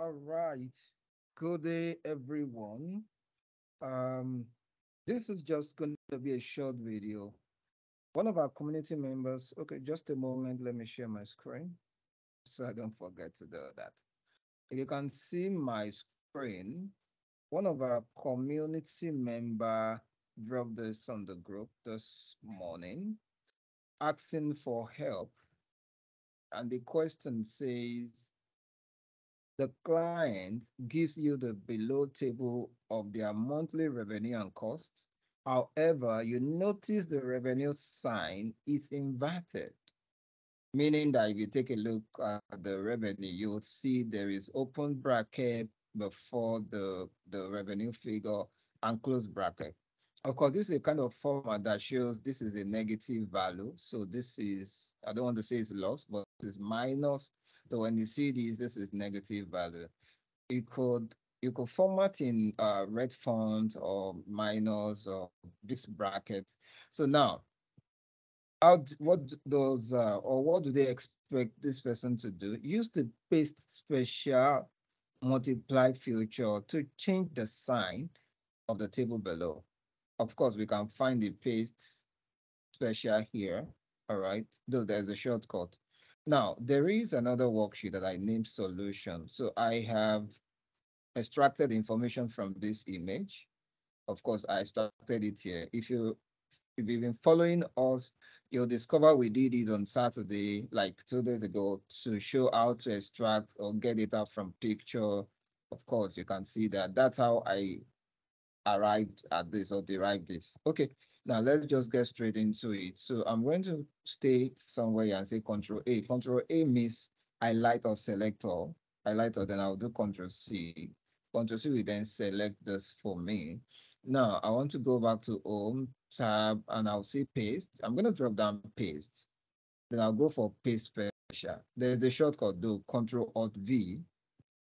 All right. Good day, everyone. Um, this is just going to be a short video. One of our community members, okay, just a moment, let me share my screen so I don't forget to do that. If you can see my screen, one of our community member dropped this on the group this morning, asking for help. And the question says, the client gives you the below table of their monthly revenue and costs. However, you notice the revenue sign is inverted, meaning that if you take a look at the revenue, you'll see there is open bracket before the, the revenue figure and close bracket. Of course, this is a kind of format that shows this is a negative value. So this is, I don't want to say it's loss, but it's minus so when you see these, this is negative value. You could you could format in uh, red font or minus or this bracket. So now, how what does uh, or what do they expect this person to do? Use the paste special multiply feature to change the sign of the table below. Of course, we can find the paste special here. All right, though there's a shortcut. Now, there is another worksheet that I named solution. So I have extracted information from this image. Of course, I extracted it here. If you if you've been following us, you'll discover we did it on Saturday, like two days ago, to show how to extract or get it out from picture. Of course, you can see that. That's how I arrived at this or derived this. Okay, now let's just get straight into it. So I'm going to stay somewhere and say control A. Control A means highlight or select all. Highlight or then I'll do control C. Control C will then select this for me. Now I want to go back to home tab and I'll see paste. I'm going to drop down paste. Then I'll go for paste special. There's the shortcut do control alt V.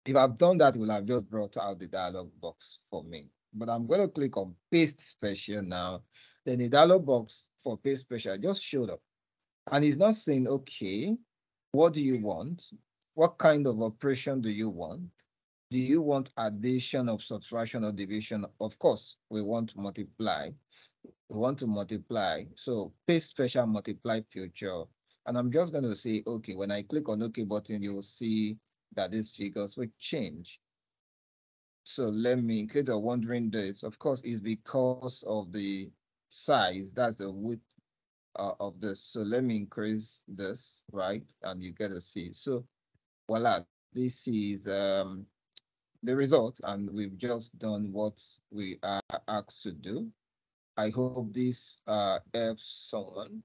If I've done that, it will have just brought out the dialog box for me. But I'm going to click on paste special now then the dialog box for paste special just showed up. And it's not saying, okay, what do you want? What kind of operation do you want? Do you want addition of subtraction or division? Of course, we want to multiply. We want to multiply. So paste special multiply feature. And I'm just going to say, okay, when I click on OK button, you'll see that these figures will change. So let me, in case you're wondering this, of course, is because of the size, that's the width uh, of this. So let me increase this, right? And you get to see. So voila, this is um, the result. And we've just done what we are asked to do. I hope this uh, helps someone.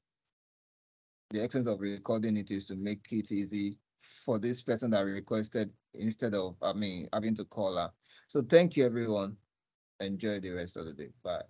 The essence of recording it is to make it easy for this person that requested instead of, I mean, having to call her. So thank you, everyone. Enjoy the rest of the day. Bye.